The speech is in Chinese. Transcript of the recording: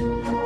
了。